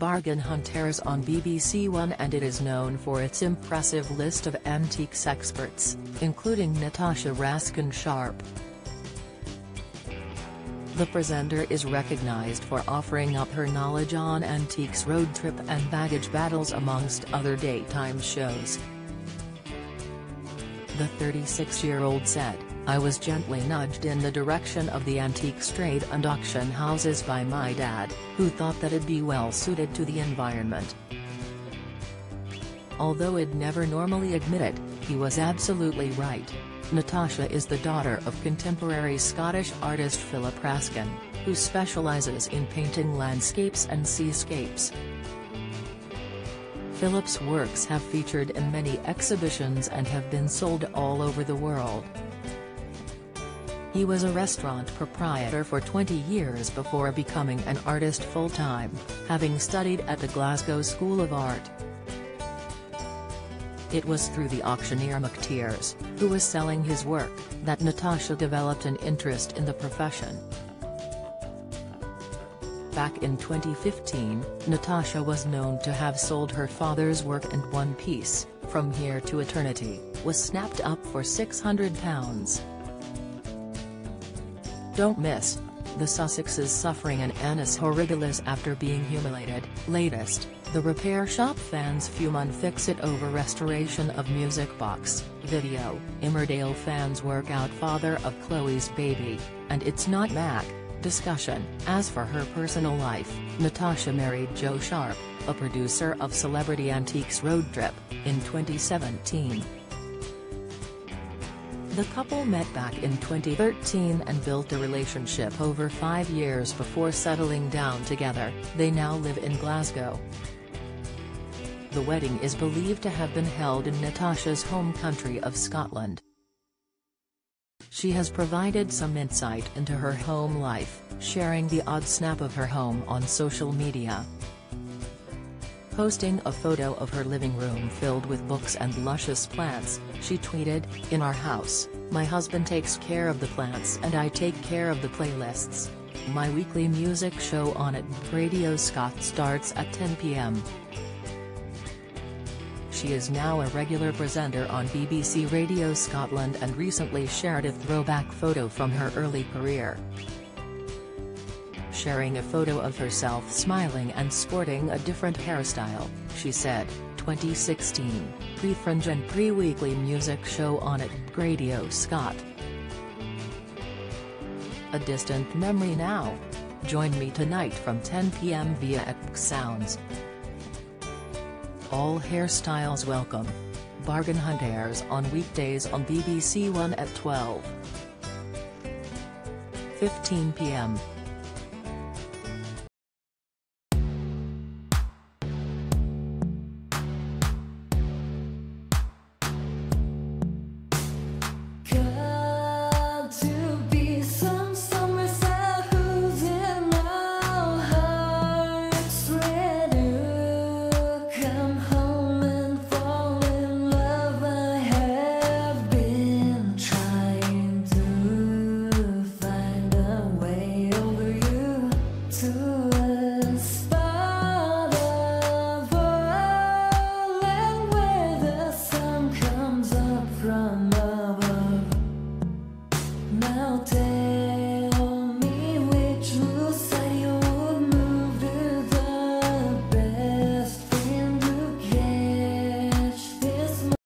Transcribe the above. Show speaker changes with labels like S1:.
S1: Bargain Hunters on BBC One and it is known for its impressive list of antiques experts, including Natasha Raskin-Sharp. The presenter is recognized for offering up her knowledge on antiques road trip and baggage battles amongst other daytime shows. The 36-year-old said, I was gently nudged in the direction of the antique trade and auction houses by my dad, who thought that it'd be well suited to the environment. Although I'd never normally admit it, he was absolutely right. Natasha is the daughter of contemporary Scottish artist Philip Raskin, who specialises in painting landscapes and seascapes. Philip's works have featured in many exhibitions and have been sold all over the world. He was a restaurant proprietor for 20 years before becoming an artist full-time, having studied at the Glasgow School of Art. It was through the auctioneer McTears, who was selling his work, that Natasha developed an interest in the profession. Back in 2015, Natasha was known to have sold her father's work and one piece, From Here to Eternity, was snapped up for £600. Don't miss. The Sussexes suffering an annus horribilis after being humiliated. Latest, the repair shop fans fume on fix-it over restoration of music box, video, Emmerdale fans work out father of Chloe's baby, and it's not Mack. Discussion As for her personal life, Natasha married Joe Sharp, a producer of Celebrity Antiques Road Trip, in 2017. The couple met back in 2013 and built a relationship over five years before settling down together, they now live in Glasgow. The wedding is believed to have been held in Natasha's home country of Scotland. She has provided some insight into her home life, sharing the odd snap of her home on social media posting a photo of her living room filled with books and luscious plants, she tweeted, In our house, my husband takes care of the plants and I take care of the playlists. My weekly music show on at Radio Scot starts at 10 p.m. She is now a regular presenter on BBC Radio Scotland and recently shared a throwback photo from her early career sharing a photo of herself smiling and sporting a different hairstyle, she said, 2016, pre-fringe and pre-weekly music show on it, Radio Scot. A distant memory now. Join me tonight from 10 p.m. via X Sounds. All hairstyles welcome. Bargain Hunt airs on weekdays on BBC One at 12. 15 p.m.